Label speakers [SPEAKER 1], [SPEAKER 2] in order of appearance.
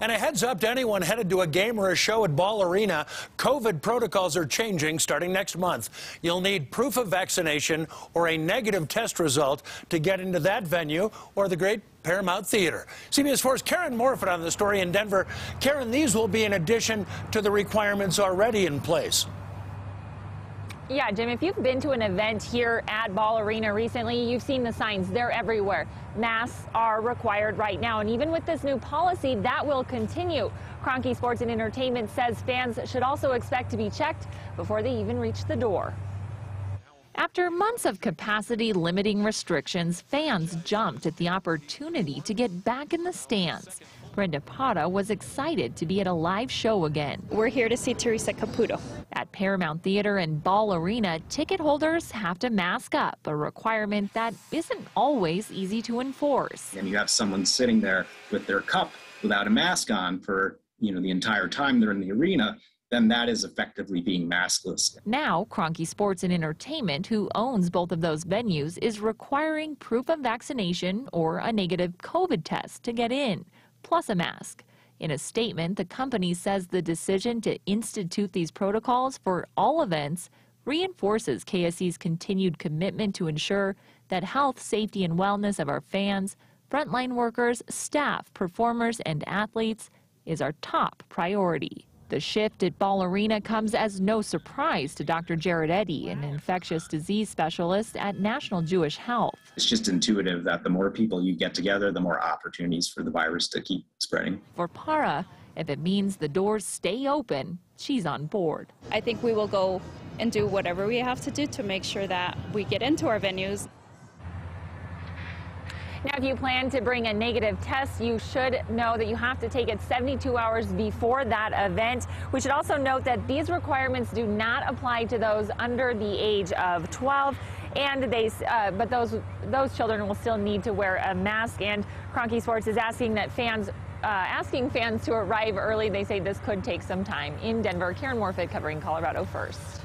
[SPEAKER 1] And a heads up to anyone headed to a game or a show at Ball Arena, COVID protocols are changing starting next month. You'll need proof of vaccination or a negative test result to get into that venue or the great Paramount Theater. CBS 4's Karen Morfitt on the story in Denver. Karen, these will be in addition to the requirements already in place.
[SPEAKER 2] Yeah, Jim, if you've been to an event here at Ball Arena recently, you've seen the signs. They're everywhere. Masks are required right now. And even with this new policy, that will continue. Kroenke Sports and Entertainment says fans should also expect to be checked before they even reach the door.
[SPEAKER 3] After months of capacity limiting restrictions, fans jumped at the opportunity to get back in the stands. Brenda Parra was excited to be at a live show again.
[SPEAKER 4] We're here to see Teresa Caputo.
[SPEAKER 3] At Paramount Theater and Ball Arena, ticket holders have to mask up, a requirement that isn't always easy to enforce.
[SPEAKER 5] And you have someone sitting there with their cup without a mask on for, you know, the entire time they're in the arena, then that is effectively being maskless.
[SPEAKER 3] Now, Kroenke Sports and Entertainment, who owns both of those venues, is requiring proof of vaccination or a negative COVID test to get in plus a mask. In a statement, the company says the decision to institute these protocols for all events reinforces KSE's continued commitment to ensure that health, safety, and wellness of our fans, frontline workers, staff, performers, and athletes is our top priority. The shift at Ball Arena comes as no surprise to Dr. Jared Eddy, an infectious disease specialist at National Jewish Health.
[SPEAKER 5] It's just intuitive that the more people you get together, the more opportunities for the virus to keep spreading.
[SPEAKER 3] For Parra, if it means the doors stay open, she's on board.
[SPEAKER 4] I think we will go and do whatever we have to do to make sure that we get into our venues.
[SPEAKER 2] Now, if you plan to bring a negative test, you should know that you have to take it 72 hours before that event. We should also note that these requirements do not apply to those under the age of 12 and they uh, but those those children will still need to wear a mask and Kroenke Sports is asking that fans uh, asking fans to arrive early. They say this could take some time. In Denver, Karen Morfitt covering Colorado First.